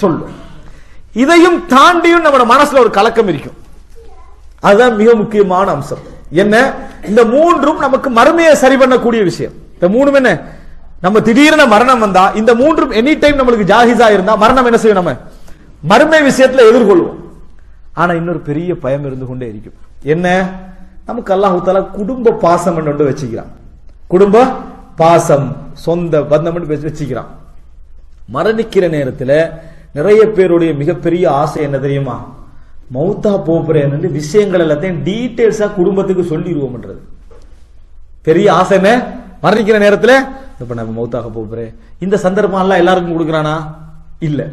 சொல்லும். இதையும் தாண்டியும் நம்ம மனசுல ஒரு கலக்கம் இருக்கும். அதுதான் மிக முக்கியமான அம்சம். என்ன? இந்த மூன்றும் நமக்கு மறுமையை சரி பண்ணக்கூடிய விஷயம். இந்த மூணும் என்ன? நம்ம திடீரென மரணம் வந்தா இந்த மூன்றும் எனி டைம் நம்மளுக்கு ஜாகிசா இருந்தா மரணம் என்ன செய்யும் நம்ம? மறுமை விஷயத்துல எதிர்கொள்வோம். ஆனா இன்னொரு பெரிய பயம் இருந்து கொண்டே இருக்கும். என்ன? நமக்கு அல்லாஹு குடும்ப பாசம் ஒன்று வச்சுக்கிறான். குடும்ப பாசம் சொந்த பந்தம் வச்சுக்கிறான். மரணிக்கிற நேரத்துல நிறைய பேருடைய மிகப்பெரிய ஆசை என்ன தெரியுமா? மௌத்தா போறேன்னு விஷயங்கள் எல்லாத்தையும் டீட்டெயில்ஸா குடும்பத்துக்கு சொல்லிடுவோம்ன்றது. பெரிய ஆசை என்ன? மரணிக்கிற நேரத்தில் இப்போ நம்ம மௌத்தாக போகிறேன். இந்த சந்தர்ப்பம் எல்லாம் எல்லாருக்கும் கொடுக்குறானா? இல்லை.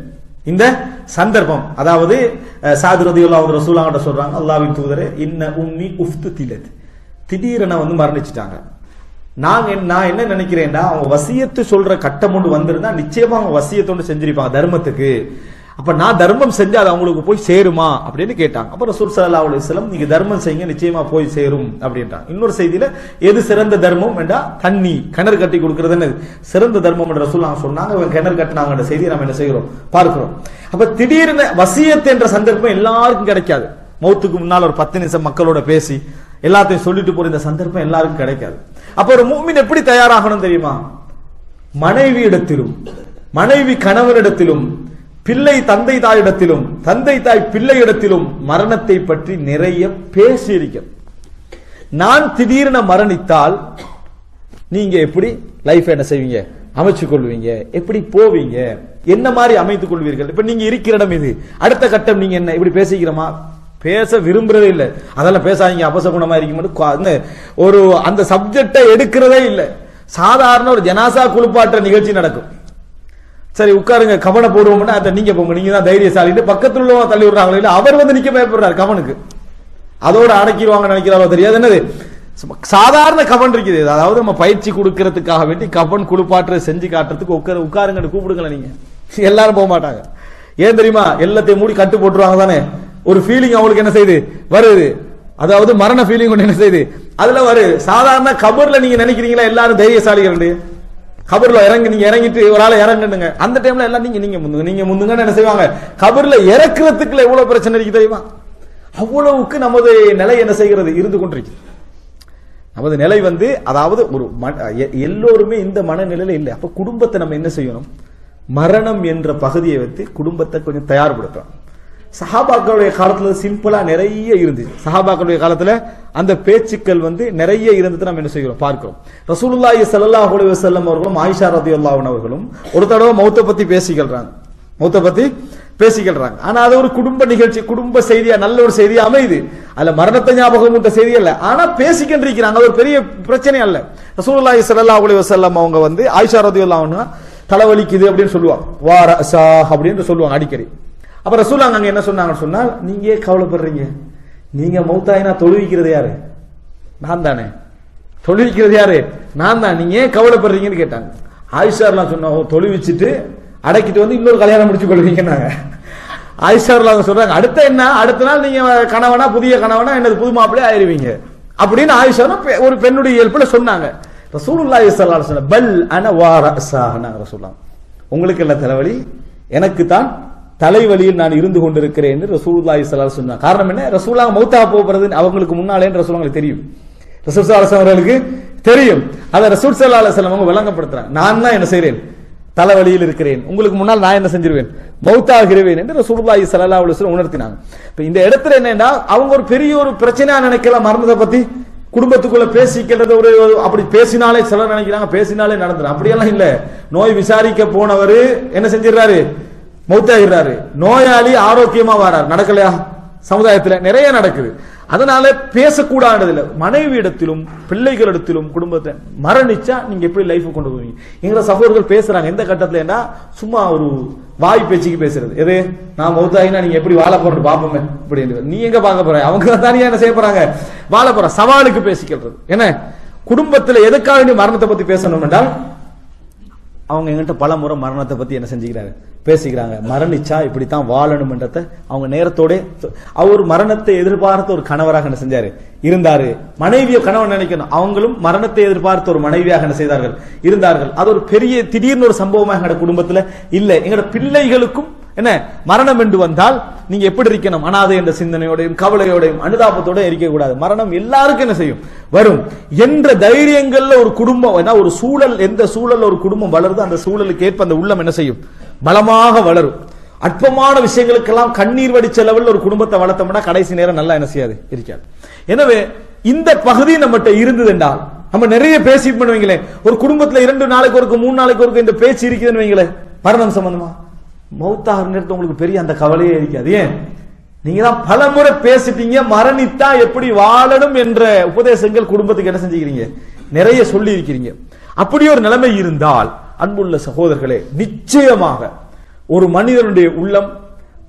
இந்த சந்தர்ப்பம் அதாவது அஹ், சாது ரதியுல்லா அவங்க ரசூலாங்கிட்ட சொல்றாங்க அல்லாவின் தூதரே இன்ன உம்மி உஃப்து திலத் திடீரென வந்து மரணிச்சிட்டாங்க. நாங்க நான் என்ன நினைக்கிறேன்னா அவங்க வசியத்து சொல்ற கட்டம் ஒன்று வந்திருந்தா நிச்சயமா அவங்க வசியத்தோடு செஞ்சிருப்பாங்க தர்மத்துக்கு. அப்ப நான் தர்மம் செஞ்சு அது அவங்களுக்கு போய் சேருமா? அப்படின்னு கேட்டாங்க. அப்ப ரசூல் ஸல்லல்லாஹு அலைஹி நீங்க தர்மம் செய்யுங்க நிச்சயமா போய் சேரும் அப்படின்றாங்க இன்னொரு செய்தியில எது சிறந்த தர்மம் என்றா தண்ணி கிணறு கட்டி கொடுக்கறதுன்னு சிறந்த தர்மம் என்ற ரசூல் சொன்னாங்க. இவங்க கிணறு கட்டினாங்கன்ற செய்தியை நம்ம என்ன செய்கிறோம்? பார்க்கிறோம். அப்ப திடீர்னு வசியத்து என்ற சந்தர்ப்பம் எல்லாருக்கும் கிடைக்காது. மௌத்துக்கு முன்னால் ஒரு பத்து நிமிஷம் மக்களோட பேசி எல்லாத்தையும் சொல்லிட்டு போற இந்த சந்தர்ப்பம் எல்லாருக்கும் கிடைக்காது. அப்ப ஒரு மூமின் எப்படி தயாராகணும் தெரியுமா? மனைவி இடத்திலும் மனைவி கணவனிடத்திலும் பிள்ளை தந்தை தாயிடத்திலும் தந்தை தாய் பிள்ளை இடத்திலும் மரணத்தை பற்றி நிறைய பேசியிருக்க நான் திடீரென மரணித்தால் நீங்க எப்படி லைஃப் என்ன செய்வீங்க? அமைச்சு கொள்வீங்க? எப்படி போவீங்க? என்ன மாதிரி அமைத்துக் கொள்வீர்கள்? இப்ப நீங்க இருக்கிற இடம் இது அடுத்த கட்டம் நீங்க என்ன? இப்படி பேசிக்கிறோமா? பேச விரும்புறதே இல்லை. அதெல்லாம் பேசாதீங்க அபசகுணமா இருக்கும் ஒரு அந்த சப்ஜெக்டை எடுக்கிறதே இல்லை. சாதாரண ஒரு ஜனாசா குளிப்பாட்ட நிகழ்ச்சி நடக்கும். சரி உட்காருங்க கவனை போடுவோம்னா அதை நீங்க போங்க நீங்க தான் தைரியசாலின்னு பக்கத்தில் உள்ளவங்க தள்ளி விடுறாங்களோ இல்லை அவர் வந்து நிக்க பயப்படுறாரு கவனுக்கு. அதோட அடக்கிடுவாங்க நினைக்கிறாரோ தெரியாது. என்னது? சாதாரண கவன் இருக்குது. அதாவது நம்ம பயிற்சி கொடுக்கறதுக்காக வேண்டி கவன் குளிப்பாட்டுறது செஞ்சு காட்டுறதுக்கு உட்கார உட்காருங்கன்னு கூப்பிடுங்களேன் நீங்க. எல்லாரும் போக மாட்டாங்க. ஏன் தெரியுமா? எல்லாத்தையும் மூடி கட்டு போட்டுருவாங்க தானே? ஒரு ஃபீலிங் அவங்களுக்கு என்ன செய்யுது வருது. அதாவது மரண ஃபீலிங் ஒன்று என்ன செய்யுது அதுல வருது சாதாரண கபர்ல நீங்க நினைக்கிறீங்களா? எல்லாரும் தைரியசாலிகள் கபர்ல இறங்கி நீங்க இறங்கிட்டு ஒரு ஆள் இறங்கணுங்க அந்த டைம்ல எல்லாம் நீங்க நீங்க முந்துங்க நீங்க முந்துங்கன்னு என்ன செய்வாங்க? கபர்ல இறக்குறதுக்குள்ள எவ்வளவு பிரச்சனை இருக்கு தெரியுமா? அவ்வளவுக்கு நமது நிலை என்ன செய்கிறது? இருந்து கொண்டிருக்கு நமது நிலை வந்து அதாவது ஒரு ம- எ- எல்லோருமே இந்த மனநிலையில இல்லை. அப்ப குடும்பத்தை நம்ம என்ன செய்யணும்? மரணம் என்ற பகுதியை வைத்து குடும்பத்தை கொஞ்சம் தயார்படுத்தணும். சஹாபாக்களுடைய காலத்துல சிம்பிளா நிறைய இருந்துச்சு. சஹாபாக்களுடைய காலத்துல அந்த பேச்சுக்கள் வந்து நிறைய இருந்தது நம்ம என்ன செய்கிறோம்? பார்க்கிறோம். ரசூலுல்லாஹி சல்லாஹ் அலி வசல்லம் அவர்களும் ஆயிஷா ரதி அன்ஹா அவர்களும் ஒரு தடவை மௌத்தை பத்தி பேசிக்கிறாங்க மௌத்தை பத்தி பேசிக்கிறாங்க ஆனா அது ஒரு குடும்ப நிகழ்ச்சி குடும்ப செய்தியா நல்ல ஒரு செய்தியா அமையுது. அதுல மரணத்தை ஞாபகம் உண்ட செய்தி அல்ல. ஆனா பேசிக்கின்றிருக்கிறாங்க அது ஒரு பெரிய பிரச்சனை அல்ல. ரசூலுல்லாஹி ஸல்லல்லாஹு அலி வசல்லம் அவங்க வந்து ஆயிஷா ரதி அன்ஹா தலைவலிக்குது அப்படின்னு சொல்லுவாங்க. வார சா அப்படின்னு சொல்லுவாங்க அடிக்கடி. அப்ப ரசூலாங்க அங்க என்ன சொன்னாங்கன்னு சொன்னால் நீங்க ஏன் கவலைப்படுறீங்க? நீங்க மௌத்தாயினா தொழுவிக்கிறது யாரு? நான் தானே. தொழுவிக்கிறது யாரு? நான் தான். நீங்க ஏன் கவலைப்படுறீங்கன்னு கேட்டாங்க. ஆயிஷார்லாம் சொன்னாங்க தொழுவிச்சிட்டு அடக்கிட்டு வந்து இன்னொரு கல்யாணம் முடிச்சு கொள்வீங்கன்னாங்க. ஆயிஷார்லாம் சொல்றாங்க அடுத்த என்ன? அடுத்த நாள் நீங்க கணவனா புதிய கணவனா என்னது புது மாப்பிள்ளை ஆயிருவீங்க? அப்படின்னு ஆயிஷா ஒரு பெண்ணுடைய இயல்புல சொன்னாங்க. ரசூலுல்லாஹி ஸல்லல்லாஹு அலைஹி வஸல்லம் பல் அன வாரஸாஹனாங்க ரசூலுல்லாஹ் உங்களுக்கு இல்ல தலைவலி? எனக்கு தான் தலைவலியில் நான் இருந்து கொண்டிருக்கிறேன் என்று ரசூலுல்லாஹி ஸல்லல்லாஹு அலைஹி காரணம் என்ன? ரசூல்லா மௌத்தா போகிறது அவங்களுக்கு முன்னாலே ரசூலுல்லாஹ்க்கு தெரியும். ரசூல் ஸல்லல்லாஹு அவர்களுக்கு தெரியும். அதை ரசூல் சல்லா அலுவலம் அவங்க விளங்கப்படுத்துறாங்க. நான் தான் என்ன செய்கிறேன் தலைவலியில் இருக்கிறேன். உங்களுக்கு முன்னால் நான் என்ன செஞ்சிருவேன்? மௌத்தாகிறேன் என்று ரசூலுல்லாஹி ஸல்லல்லாஹு அலுவலம் உணர்த்தினாங்க. இப்போ இந்த இடத்துல என்னன்னா அவங்க ஒரு பெரிய ஒரு பிரச்சனையா நினைக்கலாம் மரணத்தை பத்தி. குடும்பத்துக்குள்ள பேசிக்கிறது ஒரு அப்படி பேசினாலே சிலர் நினைக்கிறாங்க பேசினாலே நடந்துடும் அப்படியெல்லாம் இல்ல. நோய் விசாரிக்க போனவர் என்ன செஞ்சிடறாரு? மௌத்தாகிறாரு. நோயாளி ஆரோக்கியமா வரார். நடக்கலையா? சமுதாயத்தில் நிறைய நடக்குது. அதனால பேசக்கூடாதுல மனைவி இடத்திலும் பிள்ளைகளிடத்திலும் குடும்பத்தை மரணிச்சா நீங்க எப்படி லைஃப் கொண்டு போவீங்க எங்க சகோதரர்கள் பேசுறாங்க. எந்த கட்டத்துல என்ன சும்மா ஒரு வாய் பேச்சுக்கு பேசுறது. எது? நான் மௌத்தாயினா நீங்க எப்படி வாழ போறது பாப்போமே? அப்படின்னு நீ எங்க பார்க்க போற? அவங்க தானே என்ன செய்ய போறாங்க? வாழ போற. சவாலுக்கு பேசிக்கிறது. என்ன? குடும்பத்துல எதுக்காக நீ மரணத்தை பத்தி பேசணும் என்றால் அவங்க எங்கிட்ட பல முறை மரணத்தை பத்தி என்ன செஞ்சுக்கிறாங்க பேசிக்கிறாங்க. மரணிச்சா இப்படித்தான் வாழணும்ன்றத அவங்க நேரத்தோட அவர் மரணத்தை எதிர்பார்த்த ஒரு கணவராக என்ன செஞ்சாரு? இருந்தாரு. மனைவியை கணவன் நினைக்கணும். அவங்களும் மரணத்தை எதிர்பார்த்த ஒரு மனைவியாக என்ன செய்தார்கள்? இருந்தார்கள். அது ஒரு பெரிய திடீர்னு ஒரு சம்பவமாக எங்களோட குடும்பத்துல இல்ல. எங்களோட பிள்ளைகளுக்கும் என்ன? மரணம் என்று வந்தால் நீங்க எப்படி இருக்கணும்? அனாதை என்ற சிந்தனையோடையும் கவலையோடையும் அனுதாபத்தோடையும் இருக்கக்கூடாது மரணம் எல்லாருக்கும் என்ன செய்யும்? வரும். என்ற தைரியங்கள்ல ஒரு குடும்பம் ஏன்னா ஒரு சூழல் எந்த சூழல்ல ஒரு குடும்பம் வளருதோ அந்த சூழலுக்கு ஏற்ப அந்த உள்ளம் என்ன செய்யும்? பலமாக வளரும். அற்பமான விஷயங்களுக்கெல்லாம் கண்ணீர் வடிச்ச லெவல்ல ஒரு குடும்பத்தை வளர்த்தோம்னா கடைசி நேரம் நல்லா என்ன செய்யாது? இருக்காது. எனவே இந்த பகுதி நம்மகிட்ட இருந்தது என்றால் நம்ம நிறைய பேசி பண்ணுவீங்களே. ஒரு குடும்பத்துல இரண்டு நாளைக்கு ஒருக்கு மூணு நாளைக்கு ஒருக்கு இந்த பேச்சு இருக்குதுன்னு வைங்களேன். மரணம் சம்பந்தமா? மௌத்தாக நேரத்தில் உங்களுக்கு பெரிய அந்த கவலையே இருக்காது. ஏன்? நீங்க தான் பல முறை பேசிட்டீங்க மரணித்தா எப்படி வாழணும் என்ற உபதேசங்கள் குடும்பத்துக்கு என்ன செஞ்சுக்கிறீங்க? நிறைய சொல்லி இருக்கிறீங்க அப்படி ஒரு நிலைமை இருந்தால் அன்புள்ள சகோதரர்களே நிச்சயமாக ஒரு மனிதனுடைய உள்ளம்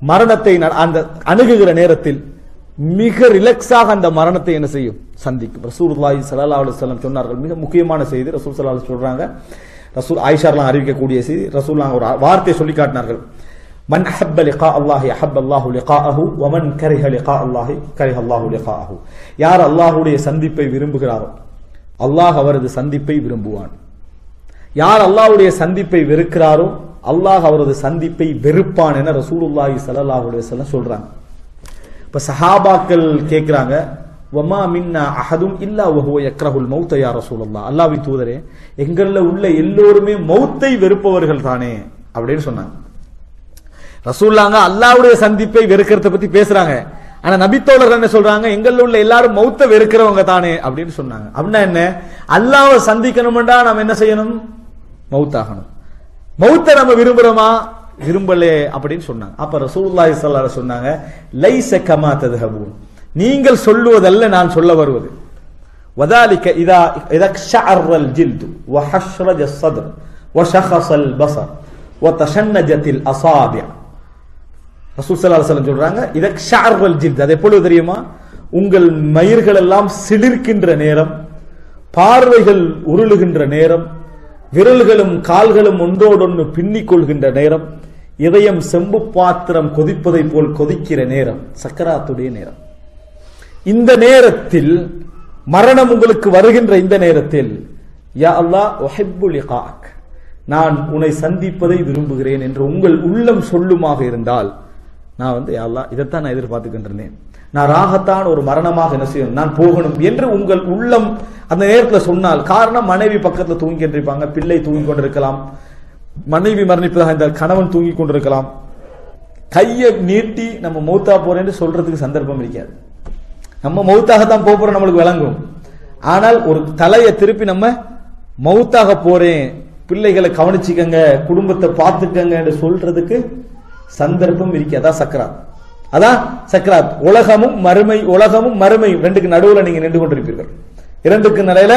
மரணத்தை ந- அந்த அணுகுகிற நேரத்தில் மிக ரிலாக்ஸாக அந்த மரணத்தை என்ன செய்யும்? சந்திக்கும். ரசூலுல்லாஹி ஸல்லல்லாஹு அலுவலம் சொன்னார்கள். மிக முக்கியமான செய்தி. ரசூல் ஸல்லல்லாஹு சொல்றாங்க ரசூல் ஆயிஷார்லாம் அறிவிக்கக்கூடிய செய்தி ரசூலுல்லாஹ் ஒரு வார்த்தையை சொல்லி காட்டினார்கள். மன் அஹப்ப லிகா அல்லாஹி அஹப்ப அல்லாஹு லிகாஅஹு வமன் கரிஹ லிகா அல்லாஹி கரிஹ அல்லாஹு லிகாஅஹு. யார் அல்லாஹ்வுடைய சந்திப்பை விரும்புகிறாரோ அல்லாஹ் அவரது சந்திப்பை விரும்புவான். யார் அல்லாஹுடைய சந்திப்பை வெறுக்கிறாரோ அல்லாஹ் அவரது சந்திப்பை வெறுப்பான் என ரசூலுல்லாஹி ஸல்லல்லாஹு அலைஹி சொல்றாங்க. இப்ப சஹாபாக்கள் கேட்கிறாங்க வமா மின்னா அஹதும் இல்லா வஹுவ யக்ரஹுல் மௌத்த யா ரசூலுல்லாஹ் அல்லாஹ்வின் தூதரே எங்கள்ல உள்ள எல்லோருமே மௌத்தை வெறுப்பவர்கள் தானே அப்படின்னு சொன்னாங்க. ரசூல்லாங்க அல்லாவுடைய சந்திப்பை வெறுக்கிறத பத்தி பேசுறாங்க. ஆனா நபித்தோழர்கள் என்ன சொல்றாங்க? எங்கள்ல உள்ள எல்லாரும் மௌத்த வெறுக்கிறவங்க தானே அப்படின்னு சொன்னாங்க. அப்படின்னா என்ன? அல்லாவை சந்திக்கணும்டா நம்ம என்ன செய்யணும்? மௌத்தாகணும். மௌத்த நம்ம விரும்புறோமா? விரும்பலே அப்படின்னு சொன்னாங்க. அப்ப ரசூல்லாஹி ஸல்லல்லாஹு சொன்னாங்க லைச கமா தத்ஹபூன். நீங்கள் சொல்லுவதல்ல நான் சொல்ல வருவது وذلك إذا إذا اقشعر الجلد وحشرج الصدر وشخص البصر وتشنجت الأصابع ரசூல் ஸல்லல்லாஹு அலைஹி வஸல்லம் சொல்றாங்க இத ஷஅர்வல் ஜில்த் அது எப்பொழுது தெரியுமா உங்கள் மயிர்கள் எல்லாம் சிலிர்க்கின்ற நேரம் பார்வைகள் உருளுகின்ற நேரம் விரல்களும் கால்களும் ஒன்றோடொன்று பின்னிக் கொள்கின்ற நேரம் இதயம் செம்பு பாத்திரம் கொதிப்பதை போல் கொதிக்கிற நேரம் சக்கராத்துடைய நேரம் இந்த நேரத்தில் மரணம் உங்களுக்கு வருகின்ற இந்த நேரத்தில் யா அல்லா உஹிப்பு நான் உன்னை சந்திப்பதை விரும்புகிறேன் என்று உங்கள் உள்ளம் சொல்லுமாக இருந்தால் நான் வந்து யா அல்லாஹ் இதைத்தான் நான் எதிர்பார்த்துக்கின்றேன் நான் ராகத்தான் ஒரு மரணமாக என்ன செய்யணும் நான் போகணும் என்று உங்கள் உள்ளம் அந்த நேரத்தில் சொன்னால் காரணம் மனைவி பக்கத்தில் தூங்கி கொண்டிருப்பாங்க பிள்ளை தூங்கி கொண்டிருக்கலாம். மனைவி மரணிப்பதாக இந்த கணவன் தூங்கி கொண்டிருக்கலாம். கையை நீட்டி நம்ம மூத்தா போறேன்னு சொல்றதுக்கு சந்தர்ப்பம் இருக்காது. நம்ம மௌத்தாகத்தான் போக போறோம் நம்மளுக்கு விளங்கும். ஆனால் ஒரு தலையை திருப்பி நம்ம மௌத்தாக போறேன் பிள்ளைகளை கவனிச்சுக்கங்க குடும்பத்தை பார்த்துக்கங்க சொல்றதுக்கு சந்தர்ப்பம் இருக்கு அதான் சக்கராத்? அதான் சக்கராத். உலகமும் மறுமை உலகமும் மறுமை ரெண்டுக்கு நடுவில் நீங்க நின்று கொண்டிருப்பீர்கள். இரண்டுக்கு நிலையில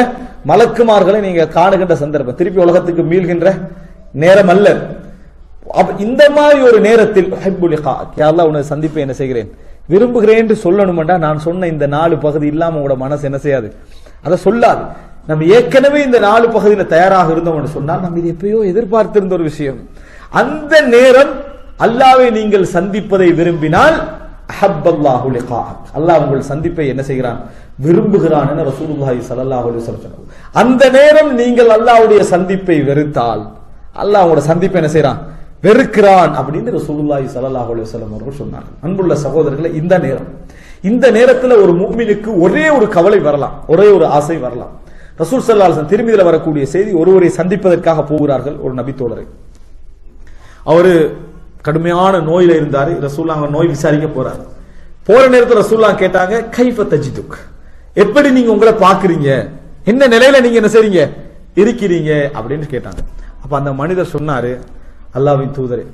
மலக்குமார்களை நீங்க காணுகின்ற சந்தர்ப்பம். திருப்பி உலகத்துக்கு மீள்கின்ற நேரம் அல்ல. இந்த மாதிரி ஒரு நேரத்தில் ஹிப்புல் உன்னை சந்திப்பை என்ன செய்கிறேன்? விரும்புகிறேன் என்று சொல்லணும்டா நான் சொன்ன இந்த நாலு பகுதி இல்லாம உங்களோட மனசு என்ன செய்யாது? அதை சொல்லாது. நம்ம ஏற்கனவே இந்த நாலு பகுதியில தயாராக இருந்தோம் சொன்னால் நம்ம இது எப்பயோ எதிர்பார்த்திருந்த ஒரு விஷயம். அந்த நேரம் அல்லாவை நீங்கள் சந்திப்பதை விரும்பினால் அஹப்பல்லாஹு லிகாஅக். அல்லாஹ் உங்கள் சந்திப்பை என்ன செய்கிறான்? விரும்புகிறான் என ரசூலுல்லாஹி ஸல்லல்லாஹு அலைஹி வஸல்லம் அந்த நேரம் நீங்கள் அல்லாஹ்வுடைய சந்திப்பை வெறுத்தால் அல்லாஹ் உங்களோட சந்திப்பை என்ன செய்றான்? வெறுக்கிறான் அப்படின்னு ரசூலுல்லாஹி சல்லாஹ் அலுவலம் அவர்கள் சொன்னார் அன்புள்ள சகோதரர்களை இந்த நேரம். இந்த நேரத்துல ஒரு மூமினுக்கு ஒரே ஒரு கவலை வரலாம். ஒரே ஒரு ஆசை வரலாம். ரசூல் சல்லாஹன் திரும்பியில் வரக்கூடிய செய்தி ஒருவரை சந்திப்பதற்காக போகிறார்கள் ஒரு நபித்தோழரை அவரு கடுமையான நோயில இருந்தாரு. ரசூல்லா அவங்க நோய் விசாரிக்க போறாரு. போற நேரத்தில் ரசூல்லா கேட்டாங்க கைஃப தஜிதுக்? எப்படி நீங்க உங்களை பாக்குறீங்க என்ன நிலையில நீங்க என்ன செய்றீங்க? இருக்கிறீங்க. அப்படின்னு கேட்டாங்க. அப்ப அந்த மனிதர் சொன்னாரு அல்லாவின் தூதரே.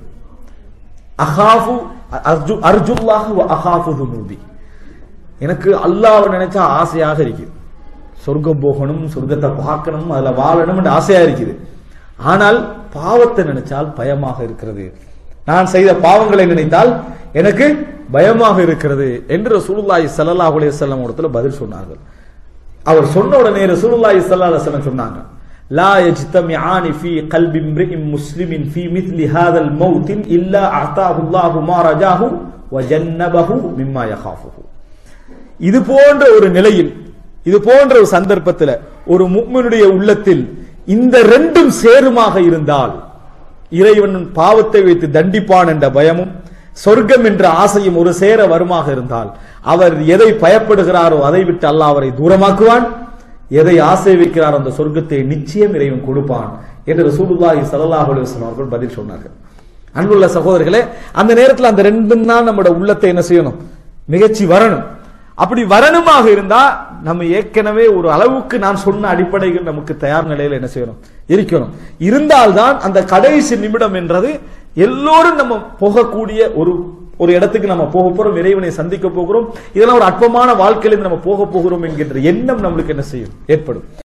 அஹாஃபு அர்ஜு அர்ஜுல்லாஹு அஹாஃபு துனூபி எனக்கு அல்லாஹ்வை நினைச்சா ஆசையாக இருக்குது. சொர்க்கம் போகணும் சொர்க்கத்தை பார்க்கணும் அதில் வாழணும் ஆசையா இருக்குது. ஆனால் பாவத்தை நினைச்சால் பயமாக இருக்கிறது. நான் செய்த பாவங்களை நினைத்தால் எனக்கு பயமாக இருக்கிறது என்று ரசூலுல்லாஹி ஸல்லல்லாஹு அலைஹி வஸல்லம் இடத்துல பதில் சொன்னார்கள். அவர் சொன்ன உடனே ரசூலுல்லாஹி ஸல்லல்லாஹு அலைஹி வஸல்லம் சொன்னாங்க. லா يجتمعان في قلب امرئ முஸ்லிமின் في مثل هذا மௌத்தின் இல்லா அத்தாஹு الله ما رجاه وجنبه مما يخافه. இது போன்ற ஒரு நிலையில் இது போன்ற ஒரு சந்தர்ப்பத்தில் ஒரு முக்மனுடைய உள்ளத்தில் இந்த ரெண்டும் சேருமாக இருந்தால் இறைவன் பாவத்தை வைத்து தண்டிப்பான் என்ற பயமும் சொர்க்கம் என்ற ஆசையும் ஒரு சேர வருமாக இருந்தால் அவர் எதை பயப்படுகிறாரோ அதை விட்டு அல்லாஹ் அவரை தூரமாக்குவான். எதை ஆசை வைக்கிறார் அந்த சொர்க்கத்தை நிச்சயம் இறைவன் கொடுப்பான் என்று ரசூலுல்லாஹி ஸல்லல்லாஹு அலைஹி அவர்கள் பதில் சொன்னார்கள். அன்புள்ள சகோதரர்களே அந்த நேரத்தில் அந்த ரெண்டும் தான் நம்மளோட உள்ளத்தை என்ன செய்யணும்? நிகழ்ச்சி வரணும். அப்படி வரணுமாக இருந்தா நம்ம ஏற்கனவே ஒரு அளவுக்கு நான் சொன்ன அடிப்படைகள் நமக்கு தயார் நிலையில் என்ன செய்யணும்? இருக்கணும். இருந்தால்தான் அந்த கடைசி நிமிடம் என்றது எல்லோரும் நம்ம போகக்கூடிய ஒரு ஒரு இடத்துக்கு நம்ம போக போறோம் இறைவனை சந்திக்க போகிறோம். இதெல்லாம் ஒரு அற்பமான வாழ்க்கையிலிருந்து நம்ம போக போகிறோம் என்கின்ற எண்ணம் நம்மளுக்கு என்ன செய்யும்? ஏற்படும்.